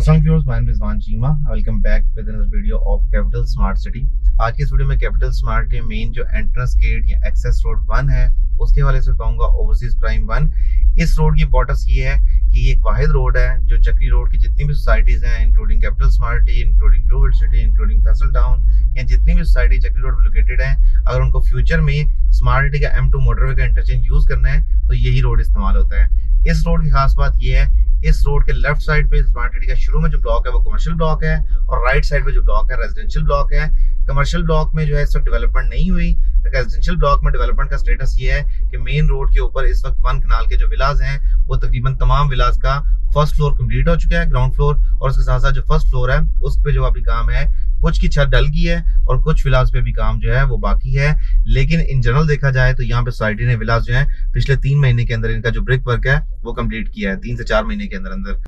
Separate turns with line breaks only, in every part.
Rizwan Cheema. Welcome back with another video of capital smart city आज की इस video में कैपिटल स्मार्ट के मेन जो एंट्रेंस गेट या एक्सेस रोड वन है, उसके वाले से कहूँगा ओवरसीज प्राइम वन इस रोड की इंपॉर्टेंस ये है कि ये एक वाहिद रोड है, जो चक्री रोड की जितनी भी सोसाइटीज हैं including capital smart city including blue city including Faisal town या जितनी भी सोसाइटी चक्री रोड लोकेटेड है, अगर उनको फ्यूचर में स्मार्ट सिटी का एम टू मोटरवे का इंटरचेंज यूज़ करना है तो यही रोड इस्तेमाल होता है। इस रोड की खास बात यह है इस रोड के लेफ़्ट साइड पे स्मार्ट सिटी का शुरू में जो ब्लॉक है वो कमर्शियल ब्लॉक है और राइट साइड पे जो ब्लॉक है रेजिडेंशियल ब्लॉक है। कमर्शियल ब्लॉक में जो है इस वक्त डेवलपमेंट नहीं हुई। रेजिडेंशियल ब्लॉक में डेवलपमेंट का स्टेटस ये है कि मेन रोड के ऊपर इस वक्त वन कनाल के जो विलाज हैं, वो तकरीबन तमाम विलाज का फ़र्स्ट फ्लोर कंप्लीट हो चुका है ग्राउंड फ्लोर और उसके साथ साथ जो फ़र्स्ट फ्लोर है, उस पर जो अभी काम है कुछ की छत डल गई है और कुछ विलास पे भी काम जो है वो बाकी है। लेकिन इन जनरल देखा जाए तो यहाँ पे सोसाइटी ने विलास जो है पिछले तीन महीने के अंदर इनका जो ब्रिक वर्क है वो कंप्लीट किया है, तीन से चार महीने के अंदर अंदर।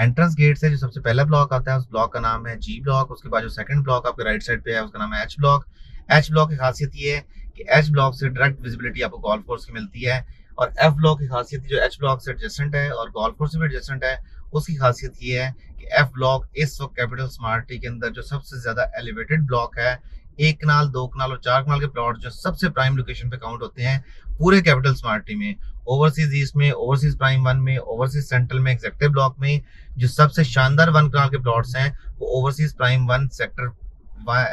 एंट्रेंस गेट से जो सबसे पहला ब्लॉक आता है उस ब्लॉक का नाम है जी ब्लॉक उसके बाद जो सेकंड ब्लॉक आपके राइट साइड पे है उसका नाम है एच ब्लॉक एच ब्लॉक की खासियत ये है कि एच ब्लॉक से डायरेक्ट विजिबिलिटी आपको गोल्फ कोर्स की मिलती है। और एफ़ ब्लॉक की खासियत जो एच ब्लॉक से एडजस्टेंट है और गोल्फ कोर्स से भी एडजस्टेंट है, उसकी खासियत ये है कि एफ़ ब्लॉक इस वक्त कैपिटल स्मार्ट के अंदर जो सबसे ज़्यादा एलिवेटेड ब्लॉक है, एक कनाल दो कनाल और चार कनाल के प्लॉट जो सबसे प्राइम लोकेशन पे काउंट होते हैं पूरे कैपिटल स्मार्ट में। ओवरसीज ईस्ट में ओवरसीज प्राइम वन में ओवरसीज सेंट्रल में एग्जेक्टिव ब्लॉक में जो सबसे शानदार वन कनाल के प्लॉट्स हैं, वो overseas prime one sector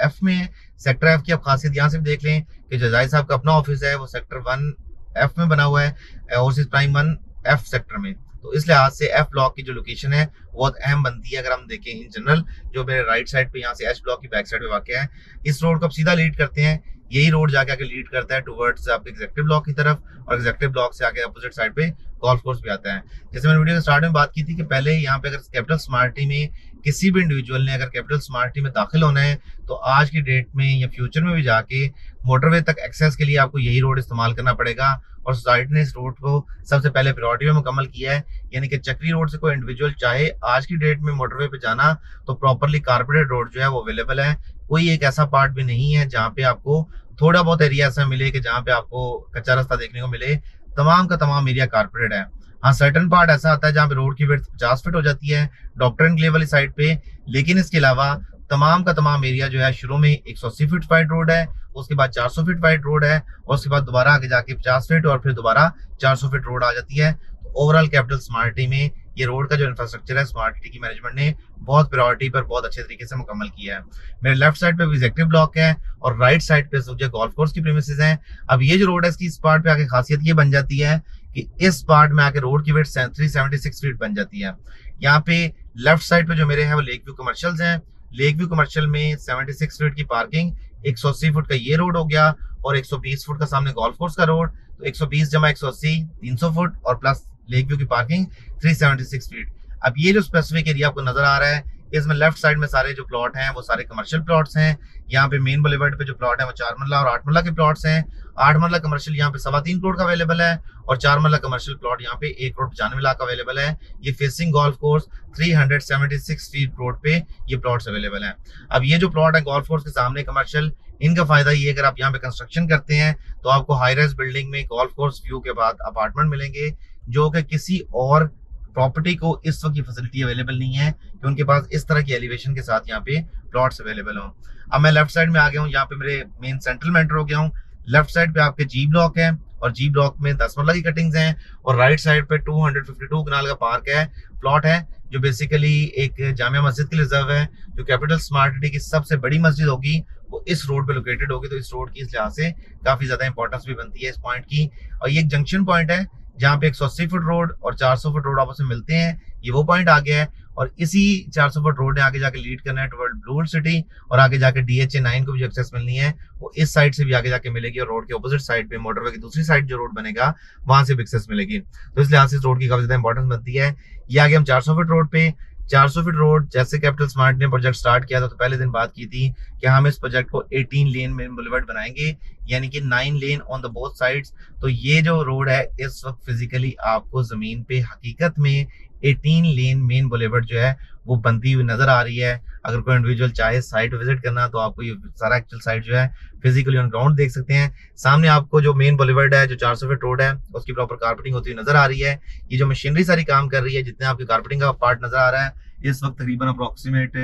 F में है। सेक्टर एफ़ की आप खासियत यहाँ से भी देख लें कि जजाई साहब का अपना ऑफ़िस है, वो सेक्टर वन एफ़ में बना हुआ है overseas prime one F sector में। तो इस लिहाज से एफ़ ब्लॉक की जो लोकेशन है, बहुत अहम बनती है, अगर हम देखें इन जनरल जो मेरे राइट साइड पे यहाँ से एच ब्लॉक की बैक साइड पे वाक़ है। इस रोड को आप सीधा लीड करते हैं। यही रोड जाके आके लीड करता है टूवर्ड्स आपके एग्जेक्टिव ब्लॉक की तरफ़ और एग्जेक्टिव ब्लॉक से आगे अपोजिट साइड पे गोल्फ कोर्स भी आता है। जैसे मैंने वीडियो के स्टार्ट में बात की थी कि पहले यहाँ पे अगर कैपिटल स्मार्टी में किसी भी इंडिविजुअल ने अगर कैपिटल स्मार्टी में दाखिल होना है तो आज की डेट में या फ्यूचर में भी जाके मोटरवे तक एक्सेस के लिए आपको यही रोड इस्तेमाल करना पड़ेगा और सोसाइटी ने इस रोड को सबसे पहले प्रायोरिटी में मुकम्मल किया है। यानी कि चक्री रोड से कोई इंडिविजुअल चाहे आज की डेट में मोटरवे पे जाना तो प्रॉपरली कारपोरेट रोड जो है वो अवेलेबल है। कोई एक ऐसा पार्ट भी नहीं है जहाँ पे आपको थोड़ा बहुत एरिया ऐसा मिले कि जहाँ पे आपको कच्चा रास्ता देखने को मिले। तमाम का तमाम एरिया कारपोरेट है। हाँ सर्टन पार्ट ऐसा आता है जहाँ पे रोड की वेट पचास फीट हो जाती है डॉक्टर एंड वाली साइड पे। लेकिन इसके अलावा तमाम का तमाम एरिया जो है, शुरू में एक सौ अस्सी फीट वाइड रोड है, उसके बाद 400 फीट वाइड रोड है, और उसके बाद दोबारा आगे जाके 50 फीट और फिर दोबारा 400 फीट रोड आ जाती है। ओवरऑल कैपिटल स्मार्ट में ये रोड का जो इंफ्रास्ट्रक्चर है स्मार्ट सिटी की मैनेजमेंट ने बहुत प्रायोरिटी पर बहुत अच्छे तरीके से मुकम्मल किया है। मेरे लेफ़्ट साइड पे एग्जेक्टिव ब्लॉक है और राइट साइड पे जो गोल्फ कोर्स की प्रीमिसेस हैं। अब ये जो रोड है, इसकी इस पार्ट पे आके खासियत ये बन जाती है कि इस पार्ट में आके रोड की वेट थ्री सेवेंटी फीट बन जाती है। यहाँ पे लेफ़्ट साइड पे जो मेरे हैं, वो लेक व्यू कमर्शियल हैं। लेक व्यू कमर्शियल में सेवेंटी सिक्स फीट की पार्किंग एक सौ अस्सी फुट का ये रोड हो गया और एक सौ बीस फुट का सामने गोल्फ कोर्स का रोड तो एक सौ बीस जमा एक सौ अस्सी, तीन सौ फुट और प्लस लेक व्यू की parking three seventy six feet अब ये जो स्पेसिफिक एरिया आपको नज़र आ रहा है, इसमें लेफ़्ट साइड में सारे जो प्लॉट हैं, वो सारे कमर्शियल प्लॉट्स हैं। यहाँ पे मेन बुलेवर्ड पे जो प्लॉट है, वो चार मरला और आठ मरला के प्लॉट्स हैं। आठ मरला कमर्शियल यहाँ पे सवा तीन करोड़ का अवेलेबल है और चार मरला कमर्शियल प्लॉट यहाँ पे एक करोड़ पचानवे लाख का अवेलेबल है। ये facing golf course three hundred seventy six feet road पे ये प्लॉट्स अवेलेबल है। अब ये जो प्लॉट है गोल्फ कोर्स के सामने कमर्शियल इनका फ़ायदा ये अगर आप यहाँ पे कंस्ट्रक्शन करते हैं तो आपको हाई रेस बिल्डिंग में गोल्फ कोर्स व्यू के बाद अपार्टमेंट मिलेंगे, जो कि किसी और प्रॉपर्टी को इस वक्त की फैसिलिटी अवेलेबल नहीं है, कि उनके पास इस तरह की एलिवेशन के साथ यहाँ पे प्लॉट्स अवेलेबल हों। अब मैं लेफ़्ट साइड में आ गया हूँ, यहाँ पे मेरे मेन सेंट्रल मेट्रो हो गया हूँ। लेफ़्ट साइड पे आपके जी ब्लॉक है। और जी ब्लॉक में दस मरला की कटिंग्स हैं और राइट साइड पे 252 कनाल का पार्क है प्लॉट है, जो बेसिकली एक जामिया मस्जिद के रिज़र्व है, जो कैपिटल स्मार्ट सिटी की सबसे बड़ी मस्जिद होगी, वो इस रोड पे लोकेटेड होगी तो इस रोड की इस लिहाज से काफ़ी ज़्यादा इंपॉर्टेंस भी बनती है इस पॉइंट की। और ये एक जंक्शन पॉइंट है, जहाँ पे एक सौ अस्सी फुट रोड और चार सौ फुट रोड आपस में मिलते हैं ये वो पॉइंट आ गया है और इसी 400 फुट रोड ने आगे जाके लीड करना है टुवर्ड ब्लू सिटी और आगे जाके डीएचए नाइन को भी एक्सेस मिलनी है, वो इस साइड से भी आगे जाके मिलेगी और रोड के अपोजिट साइड पे मोटरवे की दूसरी साइड जो रोड बनेगा, वहाँ से भी एक्सेस मिलेगी। तो इस लिहाज से रोड की काफ़ी ज़्यादा इंपॉर्टेंस बनती है। ये आगे हम चार फुट रोड पे 400 फीट रोड जैसे कैपिटल स्मार्ट ने प्रोजेक्ट स्टार्ट किया था तो पहले दिन बात की थी कि हम इस प्रोजेक्ट को 18 लेन में बुलेवर्ड बनाएँगे, यानी कि 9 lane on the both sides तो ये जो रोड है, इस वक्त फिजिकली आपको ज़मीन पे, हकीकत में 18 लेन मेन बुलेवर्ड जो है, वो बनती हुई नज़र आ रही है। अगर कोई इंडिविजुअल चाहे साइट विज़िट करना तो आपको ये सारा एक्चुअल साइट जो है फिजिकली ऑन ग्राउंड देख सकते हैं। सामने आपको जो मेन बॉलीवर्ड है, जो चार सौ फीट रोड है, उसकी प्रॉपर कारपेटिंग होती हुई नज़र आ रही है। ये जो मशीनरी सारी काम कर रही है, जितने आपकी कारपेटिंग का पार्ट नज़र आ रहा है, इस वक्त तकरीबन approximate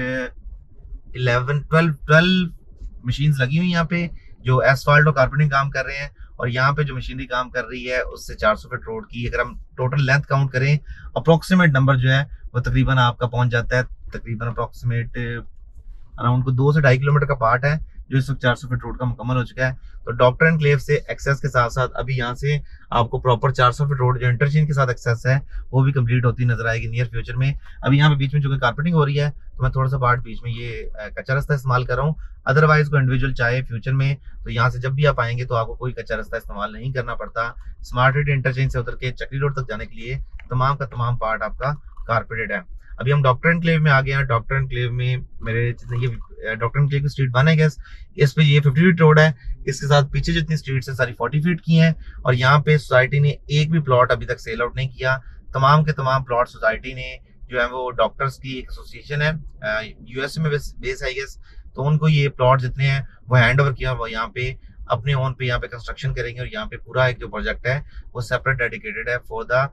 eleven twelve twelve machine लगी हुई यहाँ पे, जो एसफाल्ट और कारपेटिंग काम कर रहे हैं। और यहाँ पे जो मशीनरी काम कर रही है, उससे 400 फीट रोड की, अगर हम टोटल लेंथ काउंट करें अप्रोक्सीमेट नंबर जो है, वो तकरीबन आपका पहुँच जाता है। तकरीबन अप्रोक्सीमेट अराउंड को दो से ढाई किलोमीटर का पार्ट है। जो इस वक्त चार सौ फीट रोड का मुकम्मल हो चुका है। तो डॉक्टर एंड क्लेव से एक्सेस के साथ साथ अभी यहाँ से आपको प्रॉपर चार सौ फीट रोड जो इंटरचेंज के साथ एक्सेस है, वो भी कंप्लीट होती नज़र आएगी नियर फ्यूचर में। अभी यहाँ पे बीच में जो कारपेटिंग हो रही है तो मैं थोड़ा सा पार्ट बीच में ये कच्चा रास्ता इस्तेमाल कर रहा हूँ। अदरवाइज़ को इंडिविजुअल चाहे फ्यूचर में तो यहाँ से जब भी आप आएँगे तो आपको कोई कच्चा रास्ता इस्तेमाल नहीं करना पड़ता। स्मार्ट इंटरचेंज से उतर के चक्री रोड तक जाने के लिए तमाम का तमाम पार्ट आपका कारपेटेड है। अभी हम डॉक्टर एंड क्लेव में आ गए हैं डॉक्टर एनक्लेव में मेरे जितने ये डॉक्टर एनक्लेव की स्ट्रीट वन है इस पे ये फिफ्टी फीट रोड है। इसके साथ पीछे जितनी स्ट्रीट है, सारी फोर्टी फीट की हैं। और यहाँ पे सोसाइटी ने एक भी प्लॉट अभी तक सेल आउट नहीं किया। तमाम के तमाम प्लॉट सोसाइटी ने जो है वो डॉक्टर्स की एक एसोसिएशन है यूएसए में बेस है गेस तो उनको ये प्लॉट जितने हैं, वो हैंड ओवर किया वो यहाँ पे। अपने ओन पे यहाँ पे कंस्ट्रक्शन करेंगे और यहाँ पे पूरा एक जो प्रोजेक्ट है, वो सेपरेट डेडिकेटेड है फॉर द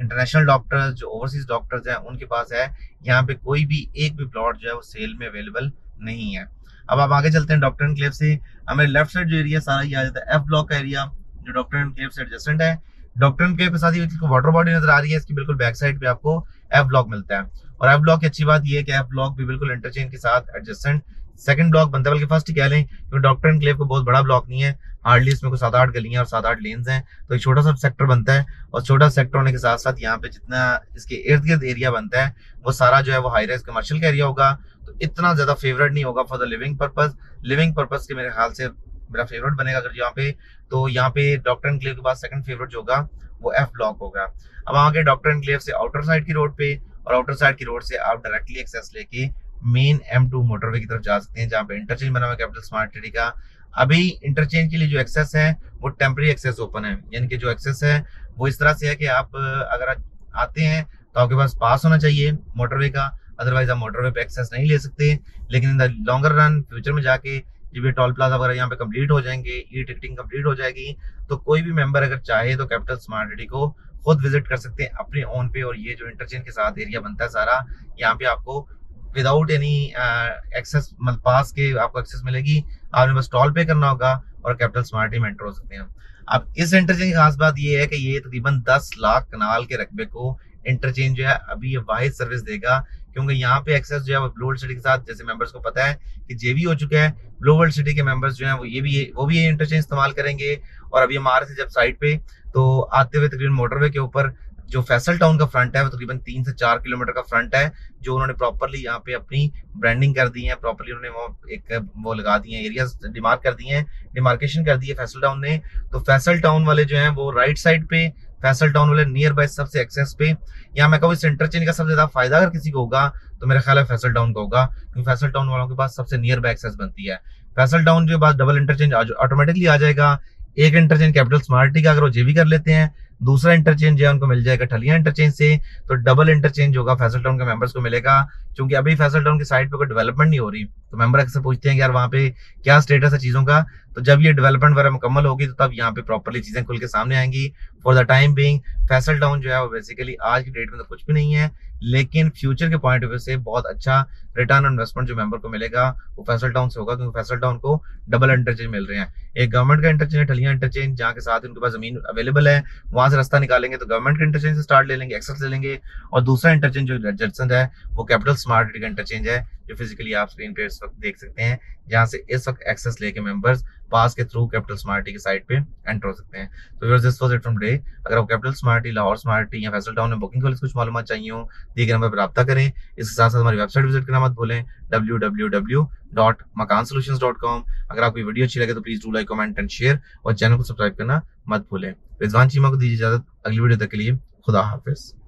इंटरनेशनल डॉक्टर्स जो ओवरसीज डॉक्टर्स हैं, उनके पास है। यहाँ पे कोई भी एक भी प्लॉट जो है, वो सेल में अवेलेबल नहीं है। अब आप आगे चलते हैं डॉक्टर एंड क्लेव से हमें लेफ़्ट साइड जो एरिया सारा ये आ जाता है। एफ़ ब्लॉक का एरिया जो डॉक्टर एंड क्लेव से एडजस्टेंट है। डॉक्टर के साथ ही वाटर बॉडी नज़र आ रही है, इसकी बिल्कुल बैक साइड पे आपको एफ़ ब्लॉक मिलता है। और एफ़ ब्लॉक की अच्छी बात ये है कि एफ़ ब्लॉक भी बिल्कुल इंटरचेंज के साथ एडजस्टेंट सेकंड ब्लॉक बनता बल्कि फ़र्स्ट ही कह लें, क्योंकि डॉक्टर क्लेव को बहुत बड़ा ब्लॉक नहीं है हार्डली इसमें सात आठ गलियाँ और सात आठ लेन्स हैं तो एक छोटा सा सेक्टर बनता है। और छोटा सेक्टर होने के साथ साथ यहाँ पे जितना इसके इर्द गिर्द एरिया बनता है, वो सारा जो है वो हाई राइज कमर्शियल का एरिया होगा। तो इतना ज़्यादा फेवरेट नहीं होगा for the living purpose living purpose के मेरे ख्याल से मेरा फेवरेट बनेगा अगर यहाँ पे तो यहाँ पे डॉक्टर एंड क्लेव के बाद सेकंड फेवरेट जो होगा, वो एफ़ ब्लॉक होगा। अब आगे डॉक्टर एंड क्लेव से आउटर साइड की रोड पे और आउटर साइड की रोड से आप डायरेक्टली एक्सेस लेके मेन एम टू मोटरवे की तरफ़ जा सकते हैं, जहाँ पे इंटरचेंज बना हुआ कैपिटल स्मार्ट सिटी का। अभी इंटरचेंज के लिए जो एक्सेस है, वो टेम्प्रेरी एक्सेस ओपन है। यानी कि जो एक्सेस है, वो इस तरह से है कि आप, अगर आते हैं तो आपके पास पास होना चाहिए मोटरवे का। अदरवाइज़ आप मोटरवे पे एक्सेस नहीं ले सकते। लेकिन in the longer run future में जाके जब ये टोल प्लाजा वगैरह यहाँ पे कंप्लीट हो जाएँगे ई टिकटिंग कंप्लीट हो जाएगी। तो कोई भी मेंबर अगर चाहे तो कैपिटल स्मार्ट सिटी को खुद विज़िट कर सकते हैं अपने ओन पे और ये जो इंटरचेंज के साथ एरिया बनता है सारा, यहाँ पे आपको विदाउट एनी एक्सेस मतलब पास के आपको एक्सेस मिलेगी। आपने बस टॉल पे करना होगा और कैपिटल स्मार्ट में एंटर हो सकते हैं। अब इस इंटरचेंज की खास बात ये है कि ये तकरीबन दस लाख कनाल के रकबे को इंटरचेंज जो है अभी ये वाहिद सर्विस देगा। क्योंकि यहाँ पे एक्सेस जो है वो ब्लू वर्ल्ड सिटी के साथ जैसे मेंबर्स को पता है कि जे हो चुका है। ब्लू वर्ल्ड सिटी के मेंबर्स जो है वो ये भी वो भी ये इंटरचेंज इस्तेमाल करेंगे। और अभी हम आ रहे थे जब साइड पे तो आते हुए तकरीबन मोटरवे के ऊपर जो फैसल टाउन का फ्रंट है, वो तकरीबन तीन से चार किलोमीटर का फ्रंट है, जो उन्होंने प्रॉपरली यहाँ पे अपनी ब्रांडिंग कर दी है। प्रॉपरली उन्होंने वो एक, वो लगा दिए हैं एरिया डिमार्क कर दिए हैं डिमार्केशन कर दी है फैसल टाउन ने। तो फैसल टाउन वाले जो है वो राइट साइड पे फैसल टाउन वाले नियर बाय सबसे एक्सेस पे। या मैं कहूँ इस इंटरचेंज का सबसे ज़्यादा फ़ायदा अगर किसी को होगा तो मेरा ख्याल है फैसल टाउन का होगा, क्योंकि फैसल टाउन वालों के पास सबसे नियर बाय एक्सेस बनती है। फैसल टाउन के पास डबल इंटरचेंज ऑटोमेटिकली आ जाएगा। एक इंटरचेंज कैपिटल स्मार्टी का अगर वो जेबी कर लेते हैं दूसरा इंटरचेंज है उनको मिल जाएगा ठलिया इंटरचेंज से तो डबल इंटरचेंज होगा फैसल टाउन के मेंबर्स को मिलेगा। क्योंकि अभी फैसल टाउन की साइड पे कोई डेवलपमेंट नहीं हो रही तो मेंबर अक्सर पूछते हैं कि यार वहाँ पे क्या स्टेटस है चीज़ों का? तो जब ये डेवलपमेंट वगैरह मुकम्मल होगी तो तब यहाँ पे प्रॉपरली चीज़ें खुल के सामने आएँगी। For the time being Faisal town जो है, वो बेसिकली आज की डेट में तो कुछ भी नहीं है, लेकिन फ्यूचर के पॉइंट ऑफ़ व्यू से बहुत अच्छा रिटर्न इन्वेस्टमेंट जो मेंबर को मिलेगा, वो फैसल टाउन से होगा, क्योंकि फैसल टाउन को डबल इंटरचेंज मिल रहे हैं। एक गवर्नमेंट का इंटरचेंज ठलिया इंटरचेंज जहाँ के साथ उनके पास ज़मीन अवेलेबल है, वहाँ से रास्ता निकालेंगे तो गवर्नमेंट के इंटरचेंज से स्टार्ट ले लेंगे एक्सेस ले लेंगे। और दूसरा इंटरचेंज जो जडसन है, वो कैपिटल स्मार्ट सिटी का इंटरचेंज है, जो फिजिकली आप स्क्रीन पे इस वक्त देख सकते हैं। जहाँ से इस वक्त एक्सेस लेके मेंबर्स पास के थ्रू कैपिटल स्मार्टी के साइट पे एंटर हो सकते हैं। तो this was it from day अगर आप कैपिटल स्मार्टी लाहौर स्मार्टी या फैसल टाउन में बुकिंग के कुछ मालूम चाहिए हो, दिए गए नंबर पर रब्ता करें। इसके साथ साथ हमारी वेबसाइट विज़िट करना मत भूलें डब्ल्यू अगर आपको वीडियो अच्छी लगे तो please do like comment and share और चैनल को सब्सक्राइब करना मत भूलें। रिजवान चीमा को दीजिए इजाज़त। अगली वीडियो तक के लिए खुदा हाफिज़।